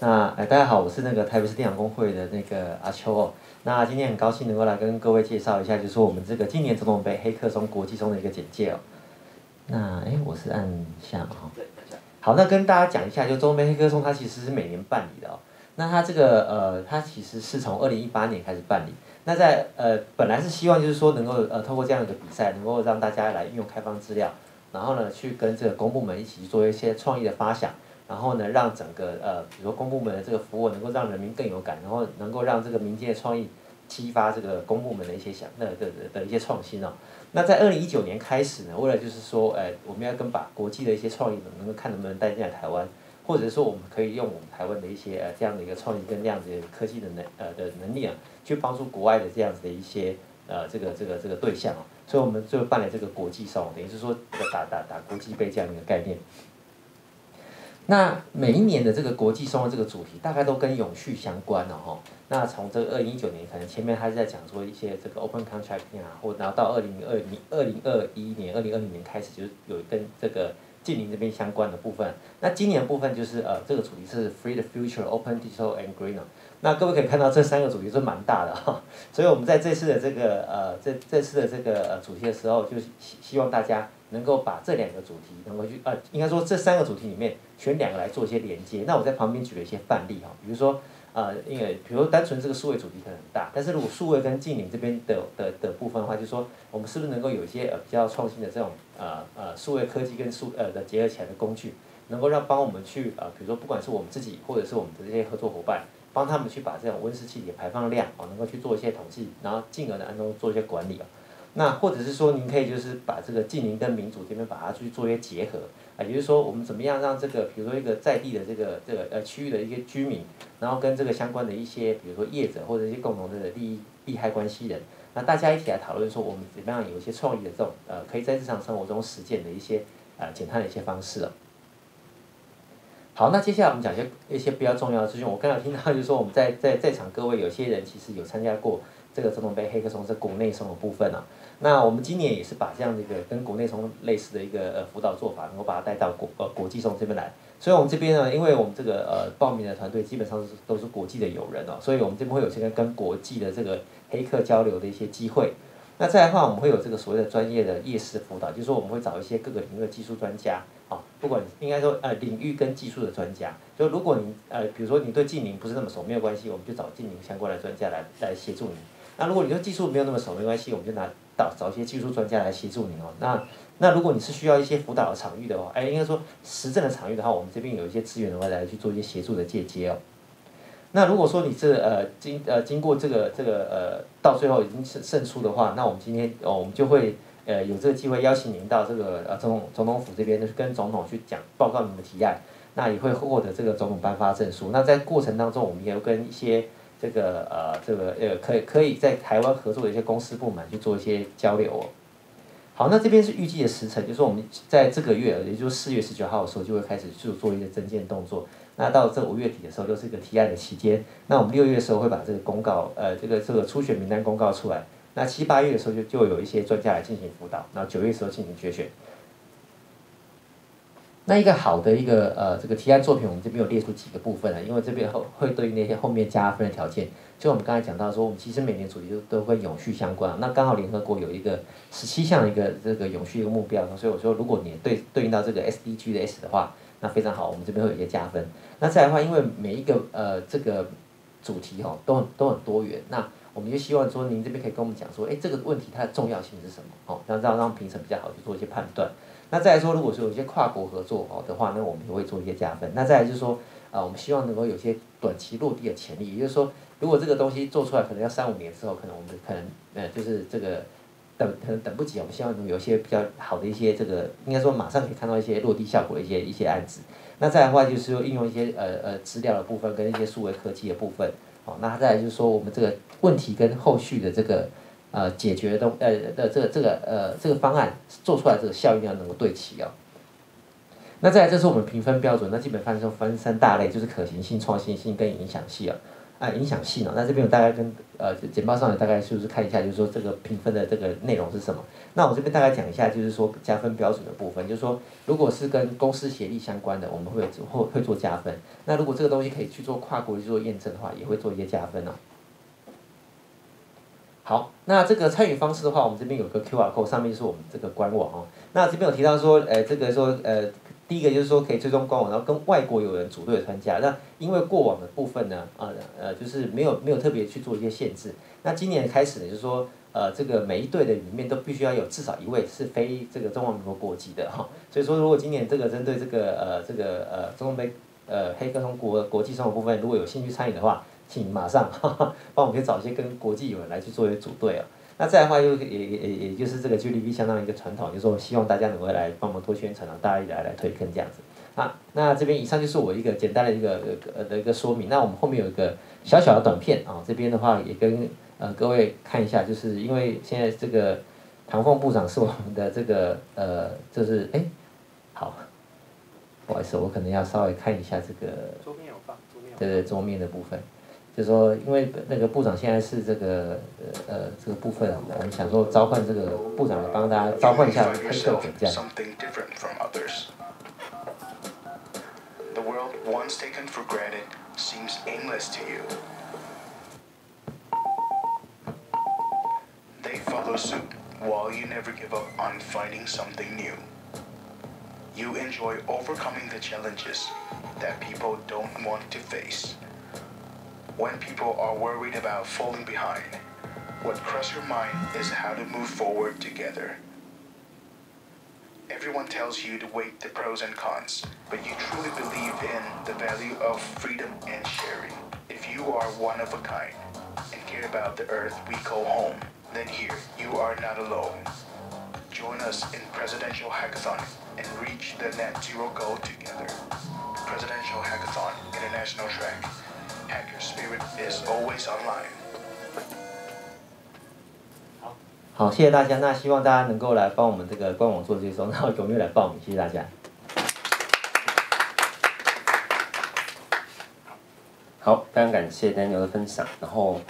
那呃，大家好，我是那个台北市电脑工会的那个阿秋哦。那今天很高兴能够来跟各位介绍一下，就是我们这个今年总统杯黑客松国际松的一个简介哦。那哎，我是按下嘛哈。好，那跟大家讲一下，就中杯黑客松它其实是每年办理的哦。那它这个呃，它其实是从二零一八年开始办理。那在呃，本来是希望就是说能够呃，透过这样一个比赛，能够让大家来运用开放资料，然后呢，去跟这个公部门一起做一些创意的发想，然后呢，让整个呃，比如说公部门的这个服务能够让人民更有感，然后能够让这个民间的创意激发这个公部门的一些想的的的一些创新哦。那在二零一九年开始呢，为了就是说，呃，我们要跟把国际的一些创意能够看能不能带进来台湾。或者是说，我们可以用我们台湾的一些呃这样的一个创意跟这样子的科技的能呃的能力啊，去帮助国外的这样子的一些呃这个这个这个对象啊，所以我们就办了这个国际松，等于是说打打打国际杯这样的一个概念。那每一年的这个国际松的这个主题，大概都跟永续相关了哈。那从这个二零一九年，可能前面还是在讲说一些这个 open contracting 啊，或然后到二零二零二零二一年、二零二零年开始，就是有跟这个。近邻这边相关的部分，那今年部分就是呃这个主题是 Free the Future, Open Digital and Greener。那各位可以看到这三个主题是蛮大的哈，所以我们在这次的这个呃这这次的这个呃主题的时候，就希希望大家能够把这两个主题能够去呃应该说这三个主题里面选两个来做一些连接。那我在旁边举了一些范例哈，比如说。呃，因为比如单纯这个数位主题可能很大，但是如果数位跟近邻这边的的的部分的话，就是说我们是不是能够有一些呃比较创新的这种呃呃数位科技跟数呃的结合起来的工具，能够让帮我们去呃比如说不管是我们自己或者是我们的这些合作伙伴，帮他们去把这种温室气体排放量啊能够去做一些统计，然后进而呢能够做一些管理啊。那或者是说您可以就是把这个近邻跟民主这边把它去做一些结合。啊，也就是说，我们怎么样让这个，比如说一个在地的这个这个呃区域的一些居民，然后跟这个相关的一些，比如说业者或者一些共同的利益利害关系人，那大家一起来讨论说，我们怎么样有一些创意的这种呃，可以在日常生活中实践的一些呃减碳的一些方式了。好，那接下来我们讲一些一些比较重要的资讯。我刚才听到就是说，我们在在在场各位有些人其实有参加过这个总统杯黑客松是国内松的部分啊。那我们今年也是把这样的一个跟国内松类似的一个呃辅导做法，能够把它带到国呃国际松这边来。所以我们这边呢，因为我们这个呃报名的团队基本上是都是国际的友人哦，所以我们这边会有些跟国际的这个黑客交流的一些机会。那再来的话，我们会有这个所谓的专业的夜视辅导，就是说我们会找一些各个领域的技术专家啊，不管应该说呃领域跟技术的专家，就如果你呃比如说你对近邻不是那么熟，没有关系，我们就找近邻相关的专家来来协助你。那如果你对技术没有那么熟，没关系，我们就拿。找找一些技术专家来协助你哦。那那如果你是需要一些辅导的场域的话，哎，应该说实证的场域的话，我们这边有一些资源的话来去做一些协助的借接哦。那如果说你是呃经呃经过这个这个呃到最后已经胜胜出的话，那我们今天哦我们就会呃有这个机会邀请您到这个呃总统总统府这边跟总统去讲报告你的提案，那也会获得这个总统颁发证书。那在过程当中，我们也有跟一些。这个呃，这个呃，可以可以在台湾合作的一些公司部门去做一些交流。好，那这边是预计的时程，就是我们在这个月，也就是四月十九号的时候就会开始去做一些增建动作。那到这五月底的时候，就是一个提案的期间。那我们六月的时候会把这个公告，呃，这个这个初选名单公告出来。那七八月的时候就就有一些专家来进行辅导，然后九月时候进行决选。那一个好的一个呃这个提案作品，我们这边有列出几个部分啊，因为这边后会对于那些后面加分的条件，就我们刚才讲到说，我们其实每年主题都都跟永续相关。那刚好联合国有一个十七项一个这个永续一个目标，所以我说如果你对对应到这个 SDG 的 S 的话，那非常好，我们这边会有一些加分。那再来的话，因为每一个呃这个主题哈都很都很多元，那我们就希望说您这边可以跟我们讲说，哎这个问题它的重要性是什么？哦，让让让评审比较好去做一些判断。那再来说，如果说有一些跨国合作哦的话，那我们也会做一些加分。那再来就是说，啊，我们希望能够有些短期落地的潜力，也就是说，如果这个东西做出来，可能要三五年之后，可能我们可能呃就是这个等可能等不及，我们希望能有一些比较好的一些这个，应该说马上可以看到一些落地效果的一些一些案子。那再来的话，就是说应用一些呃呃资料的部分跟一些数位科技的部分，哦，那再来就是说我们这个问题跟后续的这个。呃，解决的呃的这个这个呃这个方案做出来这个效应要能够对齐哦。那再来，就是我们评分标准，那基本上就分三大类，就是可行性、创新性跟影响性啊。啊影响性哦。那这边我大概跟呃简报上也大概就是看一下，就是说这个评分的这个内容是什么。那我这边大概讲一下，就是说加分标准的部分，就是说如果是跟公司协力相关的，我们会会会做加分。那如果这个东西可以去做跨国去做验证的话，也会做一些加分哦。好，那这个参与方式的话，我们这边有个 Q R code，上面是我们这个官网哦。那这边有提到说，呃，这个说，呃，第一个就是说可以追踪官网，然后跟外国友人组队参加。那因为过往的部分呢，呃呃，就是没有没有特别去做一些限制。那今年开始呢，就是说，呃，这个每一队的里面都必须要有至少一位是非这个中华民国国籍的哈。所以说，如果今年这个针对这个呃这个呃中杯呃黑客松国国际生活部分，如果有兴趣参与的话。请马上帮我们可以找一些跟国际友人来去做一些组队哦。那再的话，又也也也就是这个 GDP 相当于一个传统，就是说希望大家能够来帮忙多宣传啊，大家一起来来推坑这样子。啊，那这边以上就是我一个简单的一个呃的一个说明。那我们后面有一个小小的短片啊，这边的话也跟呃各位看一下，就是因为现在这个唐凤部长是我们的这个呃，就是哎，好，不好意思，我可能要稍微看一下这个桌面有放，桌面对对，桌面的部分。就说，因为那个部长现在是这个呃呃这个部分，我们想说召唤这个部长来帮大家召唤一下黑客者这样。The world once taken for granted seems aimless to you. They follow suit while you never give up on finding something new. You enjoy overcoming the challenges that people don't want to face. when people are worried about falling behind. What crosses your mind is how to move forward together. Everyone tells you to weigh the pros and cons, but you truly believe in the value of freedom and sharing. If you are one of a kind and care about the earth we call home, then here you are not alone. Join us in Presidential Hackathon and reach the net zero goal together. Presidential Hackathon International Track Hacker Spirit is always online。好，好，谢谢大家。那希望大家能够来帮我们这个官网做接收，然后踊跃来报名。谢谢大家。好，非常感谢 Daniel 的分享，然后。